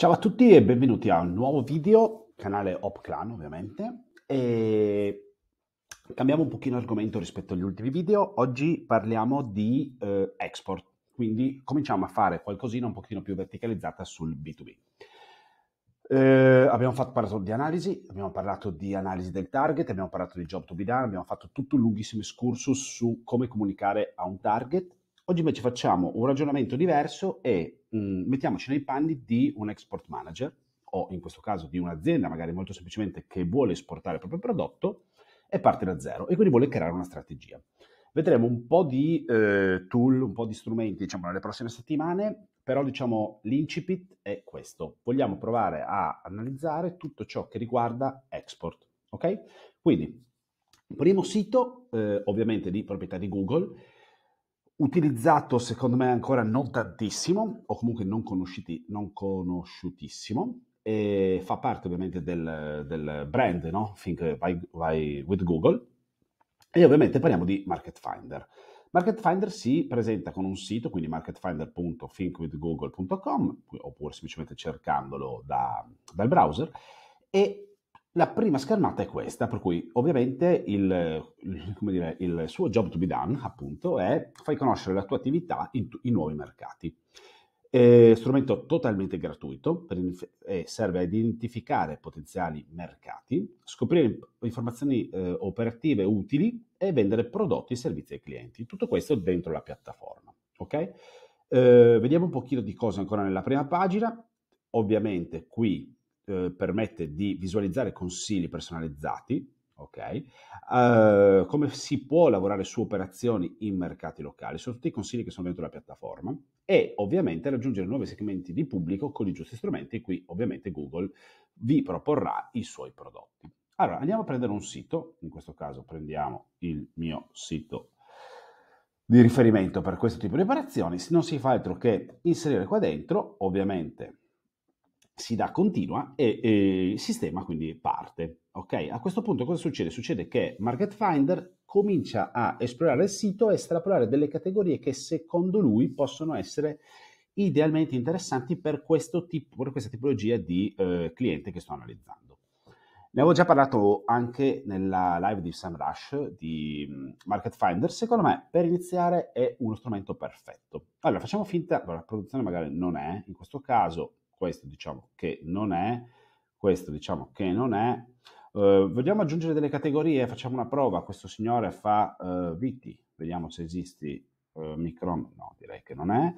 Ciao a tutti e benvenuti a un nuovo video, canale OpClan ovviamente. E cambiamo un pochino argomento rispetto agli ultimi video. Oggi parliamo di eh, export, quindi cominciamo a fare qualcosina un pochino più verticalizzata sul B2B. Eh, abbiamo fatto, parlato di analisi, abbiamo parlato di analisi del target, abbiamo parlato di job to be done, abbiamo fatto tutto un lunghissimo excursus su come comunicare a un target. Oggi invece facciamo un ragionamento diverso e mm, mettiamoci nei panni di un export manager o in questo caso di un'azienda magari molto semplicemente che vuole esportare il proprio prodotto e parte da zero e quindi vuole creare una strategia. Vedremo un po' di eh, tool, un po' di strumenti diciamo nelle prossime settimane, però diciamo l'incipit è questo. Vogliamo provare a analizzare tutto ciò che riguarda export, ok? Quindi, primo sito eh, ovviamente di proprietà di Google utilizzato secondo me ancora non tantissimo, o comunque non, non conosciutissimo, e fa parte ovviamente del, del brand, no? Think by, by, with Google, e ovviamente parliamo di Market Finder. Market Finder si presenta con un sito, quindi marketfinder.thinkwithgoogle.com, oppure semplicemente cercandolo da, dal browser, e la prima schermata è questa, per cui ovviamente il, il, dire, il, suo job to be done, appunto, è fai conoscere la tua attività in, in nuovi mercati. È strumento totalmente gratuito, per, eh, serve a identificare potenziali mercati, scoprire informazioni eh, operative utili e vendere prodotti e servizi ai clienti. Tutto questo dentro la piattaforma. Ok? Eh, vediamo un pochino di cose ancora nella prima pagina. Ovviamente qui eh, permette di visualizzare consigli personalizzati, ok? Uh, come si può lavorare su operazioni in mercati locali, sono tutti i consigli che sono dentro la piattaforma e ovviamente raggiungere nuovi segmenti di pubblico con i giusti strumenti, qui ovviamente Google vi proporrà i suoi prodotti. Allora, andiamo a prendere un sito, in questo caso prendiamo il mio sito di riferimento per questo tipo di operazioni, non si fa altro che inserire qua dentro, ovviamente si dà continua e, e, il sistema quindi parte. Ok, a questo punto cosa succede? Succede che Market Finder comincia a esplorare il sito e estrapolare delle categorie che secondo lui possono essere idealmente interessanti per, tipo, per questa tipologia di eh, cliente che sto analizzando. Ne avevo già parlato anche nella live di Sam Rush di mm, Market Finder. Secondo me, per iniziare, è uno strumento perfetto. Allora, facciamo finta, la produzione magari non è, in questo caso questo diciamo che non è, questo diciamo che non è. Uh, vogliamo aggiungere delle categorie, facciamo una prova, questo signore fa uh, viti, vediamo se esisti uh, Micron, no direi che non è.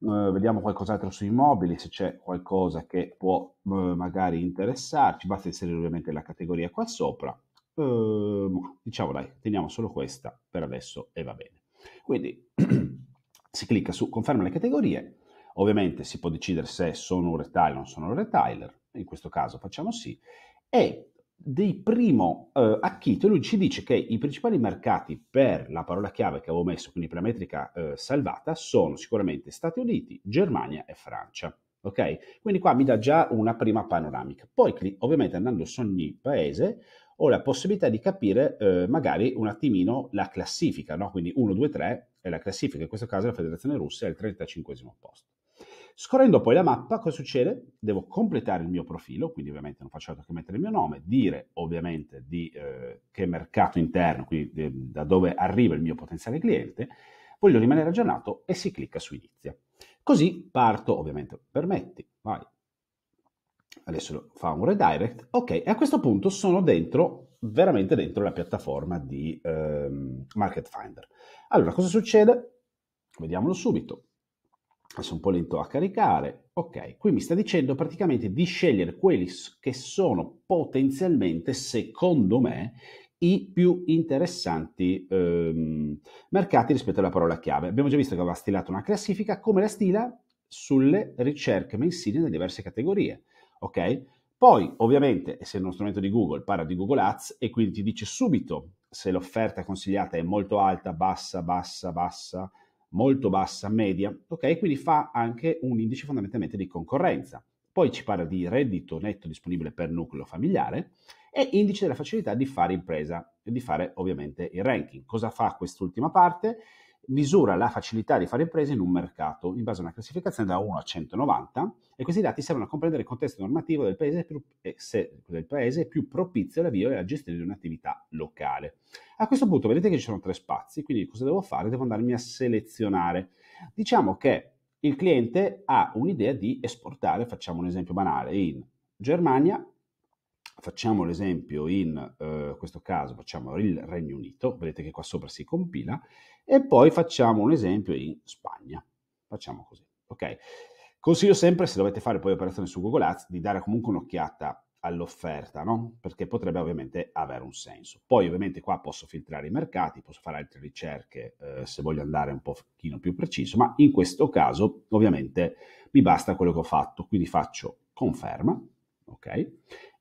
Uh, vediamo qualcos'altro sui immobili, se c'è qualcosa che può uh, magari interessarci, basta inserire ovviamente la categoria qua sopra. Uh, diciamo dai, teniamo solo questa per adesso e va bene. Quindi si clicca su conferma le categorie, Ovviamente si può decidere se sono un retailer o non sono un retailer, in questo caso facciamo sì, e di primo eh, acchito lui ci dice che i principali mercati per la parola chiave che avevo messo, quindi per la metrica eh, salvata, sono sicuramente Stati Uniti, Germania e Francia. Ok? Quindi qua mi dà già una prima panoramica. Poi, ovviamente, andando su ogni paese, ho la possibilità di capire eh, magari un attimino la classifica, no? Quindi 1, 2, 3 è la classifica, in questo caso la Federazione Russa è al 35 posto. Scorrendo poi la mappa, cosa succede? Devo completare il mio profilo, quindi ovviamente non faccio altro che mettere il mio nome, dire ovviamente di eh, che mercato interno, quindi de, da dove arriva il mio potenziale cliente, voglio rimanere aggiornato e si clicca su inizia. Così parto, ovviamente, permetti, vai. Adesso fa un redirect, ok, e a questo punto sono dentro, veramente dentro la piattaforma di ehm, Market Finder. Allora, cosa succede? Vediamolo subito adesso un po' lento a caricare, ok, qui mi sta dicendo praticamente di scegliere quelli che sono potenzialmente, secondo me, i più interessanti ehm, mercati rispetto alla parola chiave. Abbiamo già visto che aveva stilato una classifica, come la stila sulle ricerche mensili nelle diverse categorie, ok? Poi, ovviamente, essendo uno strumento di Google, parla di Google Ads e quindi ti dice subito se l'offerta consigliata è molto alta, bassa, bassa, bassa, molto bassa, media, ok? Quindi fa anche un indice fondamentalmente di concorrenza. Poi ci parla di reddito netto disponibile per nucleo familiare e indice della facilità di fare impresa e di fare ovviamente il ranking. Cosa fa quest'ultima parte? Misura la facilità di fare imprese in un mercato in base a una classificazione da 1 a 190 e questi dati servono a comprendere il contesto normativo del paese, più, se, del paese più propizio all'avvio e alla gestione di un'attività locale. A questo punto vedete che ci sono tre spazi, quindi cosa devo fare? Devo andarmi a selezionare. Diciamo che il cliente ha un'idea di esportare, facciamo un esempio banale, in Germania, facciamo l'esempio in eh, questo caso, facciamo il Regno Unito, vedete che qua sopra si compila, e poi facciamo un esempio in Spagna. Facciamo così, ok? Consiglio sempre, se dovete fare poi operazioni su Google Ads, di dare comunque un'occhiata all'offerta, no? Perché potrebbe ovviamente avere un senso. Poi ovviamente qua posso filtrare i mercati, posso fare altre ricerche eh, se voglio andare un pochino più preciso, ma in questo caso ovviamente mi basta quello che ho fatto, quindi faccio conferma, ok?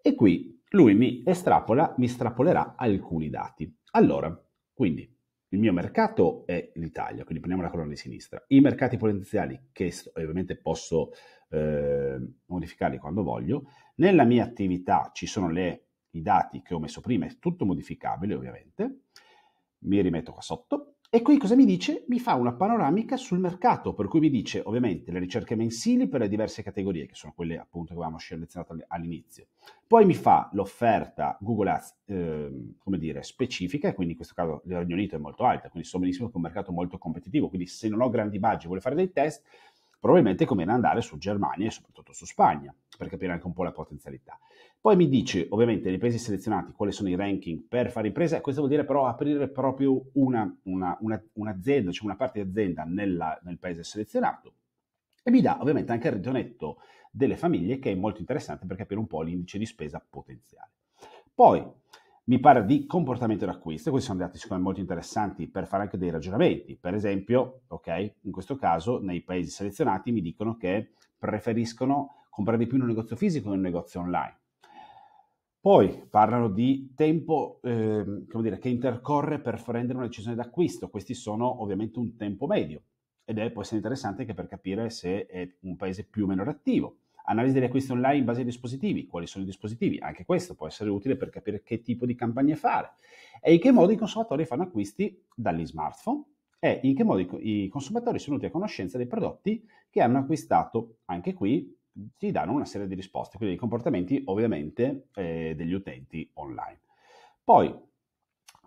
E qui lui mi estrapola, mi estrapolerà alcuni dati. Allora, quindi il mio mercato è l'Italia, quindi prendiamo la colonna di sinistra. I mercati potenziali che ovviamente posso eh, modificarli quando voglio. Nella mia attività ci sono le, i dati che ho messo prima, è tutto modificabile ovviamente. Mi rimetto qua sotto e qui cosa mi dice? Mi fa una panoramica sul mercato, per cui mi dice ovviamente le ricerche mensili per le diverse categorie, che sono quelle appunto che avevamo selezionato all'inizio. Poi mi fa l'offerta Google Ads, eh, come dire, specifica, quindi in questo caso il Regno Unito è molto alta, quindi so benissimo che è un mercato molto competitivo, quindi se non ho grandi budget e voglio fare dei test, probabilmente conviene andare su Germania e soprattutto su Spagna, per capire anche un po' la potenzialità. Poi mi dice, ovviamente, nei paesi selezionati quali sono i ranking per fare impresa, questo vuol dire però aprire proprio una, una, una, un'azienda, cioè una parte di azienda nella, nel paese selezionato, e mi dà ovviamente anche il ritornetto delle famiglie, che è molto interessante per capire un po' l'indice di spesa potenziale. Poi mi parla di comportamento d'acquisto, questi sono dati secondo me molto interessanti per fare anche dei ragionamenti. Per esempio, ok, in questo caso nei paesi selezionati mi dicono che preferiscono comprare di più in un negozio fisico che in un negozio online. Poi parlano di tempo eh, dire, che intercorre per prendere una decisione d'acquisto. Questi sono ovviamente un tempo medio ed è, può essere interessante anche per capire se è un paese più o meno reattivo. Analisi degli acquisti online in base ai dispositivi. Quali sono i dispositivi? Anche questo può essere utile per capire che tipo di campagne fare. E in che modo i consumatori fanno acquisti dagli smartphone e in che modo i consumatori sono venuti a conoscenza dei prodotti che hanno acquistato. Anche qui ti danno una serie di risposte, quindi i comportamenti ovviamente eh, degli utenti online. Poi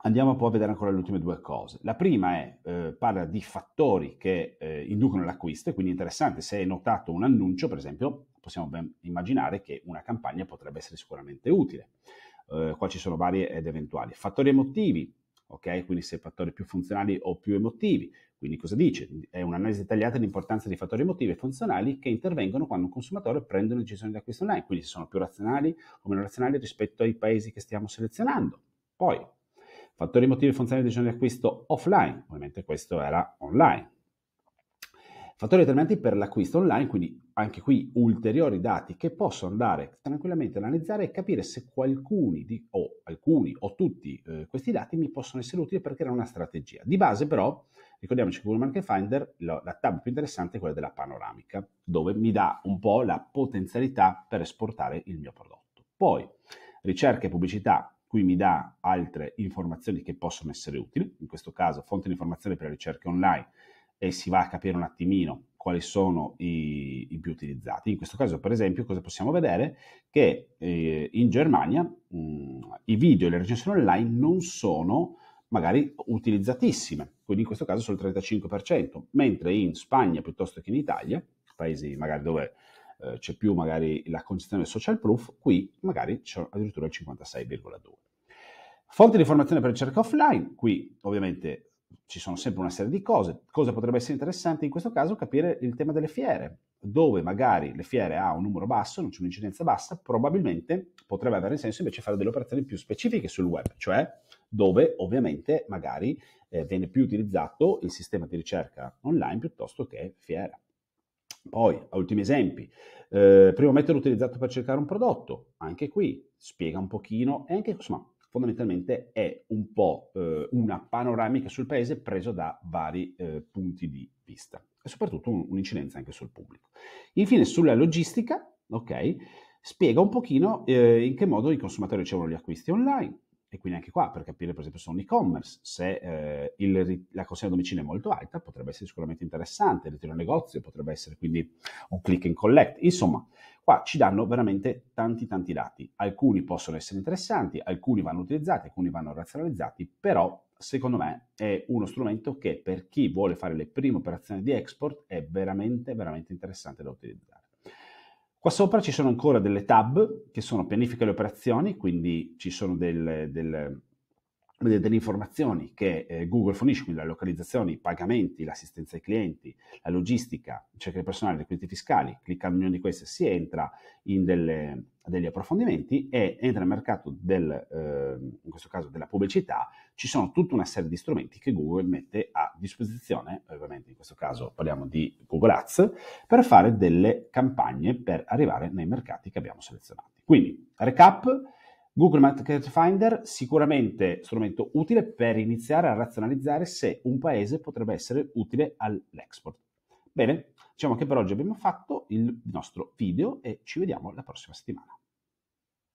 Andiamo poi a vedere ancora le ultime due cose. La prima è, eh, parla di fattori che eh, inducono l'acquisto, quindi interessante, se è notato un annuncio, per esempio, possiamo ben immaginare che una campagna potrebbe essere sicuramente utile. Eh, qua ci sono vari ed eventuali. Fattori emotivi, ok? Quindi se fattori più funzionali o più emotivi. Quindi cosa dice? È un'analisi dettagliata dell'importanza di fattori emotivi e funzionali che intervengono quando un consumatore prende una decisione di acquisto online, quindi se sono più razionali o meno razionali rispetto ai paesi che stiamo selezionando. Poi, Fattori motivi e funzionali di decisione di acquisto offline, ovviamente questo era online. Fattori determinanti per l'acquisto online, quindi anche qui ulteriori dati che posso andare tranquillamente a analizzare e capire se qualcuni di, o alcuni o tutti eh, questi dati mi possono essere utili per creare una strategia. Di base però, ricordiamoci che Google Market Finder, la, la tab più interessante è quella della panoramica, dove mi dà un po' la potenzialità per esportare il mio prodotto. Poi, ricerca e pubblicità qui mi dà altre informazioni che possono essere utili, in questo caso fonte di informazioni per le ricerche online e si va a capire un attimino quali sono i, i più utilizzati. In questo caso, per esempio, cosa possiamo vedere? Che eh, in Germania mh, i video e le recensioni online non sono magari utilizzatissime, quindi in questo caso solo il 35%, mentre in Spagna piuttosto che in Italia, paesi magari dove eh, c'è più magari la concezione social proof, qui magari c'è addirittura il 56,2. Fonte di informazione per ricerca offline, qui ovviamente ci sono sempre una serie di cose. Cosa potrebbe essere interessante in questo caso? Capire il tema delle fiere, dove magari le fiere ha un numero basso, non c'è un'incidenza bassa, probabilmente potrebbe avere senso invece fare delle operazioni più specifiche sul web, cioè dove ovviamente magari eh, viene più utilizzato il sistema di ricerca online piuttosto che fiera. Poi, ultimi esempi, eh, primo metodo utilizzato per cercare un prodotto, anche qui spiega un pochino e anche, insomma, fondamentalmente è un po' eh, una panoramica sul paese preso da vari eh, punti di vista e soprattutto un, un'incidenza anche sul pubblico. Infine, sulla logistica, ok, spiega un pochino eh, in che modo i consumatori ricevono gli acquisti online, e quindi anche qua per capire per esempio se un e-commerce, se eh, il, la consegna a domicilio è molto alta, potrebbe essere sicuramente interessante, il ritiro negozio potrebbe essere quindi un click and collect, insomma qua ci danno veramente tanti tanti dati, alcuni possono essere interessanti, alcuni vanno utilizzati, alcuni vanno razionalizzati, però secondo me è uno strumento che per chi vuole fare le prime operazioni di export è veramente veramente interessante da utilizzare. Qua sopra ci sono ancora delle tab che sono pianifica le operazioni, quindi ci sono del, del, delle informazioni che eh, Google fornisce, quindi le localizzazioni, i pagamenti, l'assistenza ai clienti, la logistica, cerca di personale, i requisiti fiscali. Cliccando ognuno di queste si entra in delle, degli approfondimenti e entra nel mercato del, eh, in questo caso della pubblicità, ci sono tutta una serie di strumenti che Google mette a disposizione, ovviamente in questo caso parliamo di Google Ads, per fare delle campagne per arrivare nei mercati che abbiamo selezionati. Quindi, recap, Google Market Finder sicuramente strumento utile per iniziare a razionalizzare se un paese potrebbe essere utile all'export. Bene, diciamo che per oggi abbiamo fatto il nostro video e ci vediamo la prossima settimana.